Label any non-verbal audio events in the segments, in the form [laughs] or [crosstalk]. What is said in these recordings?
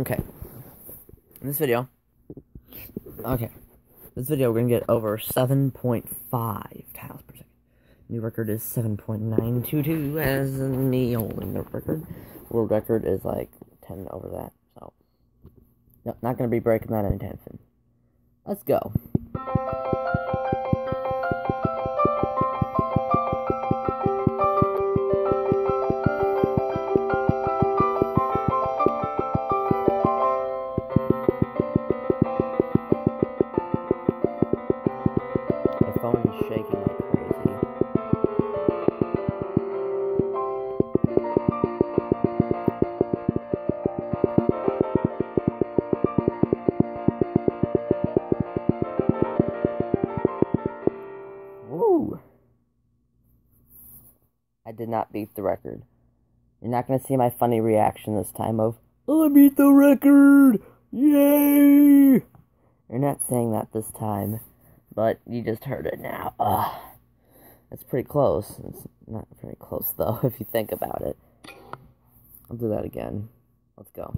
Okay. In this video, okay, this video we're gonna get over 7.5 tiles per second. New record is 7.922 as me holding the record. World record is like 10 over that, so no, not gonna be breaking that anytime soon. Let's go. Phone is shaking like crazy. Woo! I did not beat the record. You're not gonna see my funny reaction this time of, I beat the record! Yay! You're not saying that this time, but you just heard it now. Ugh. That's pretty close. It's not very close, though, [laughs] if you think about it. I'll do that again. Let's go.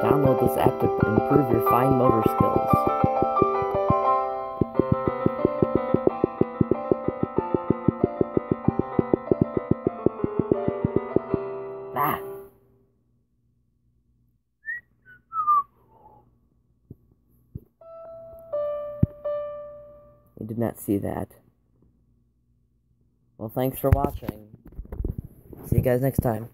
Download this app to improve your fine motor skills. You did not see that. Well, thanks for watching. See you guys next time.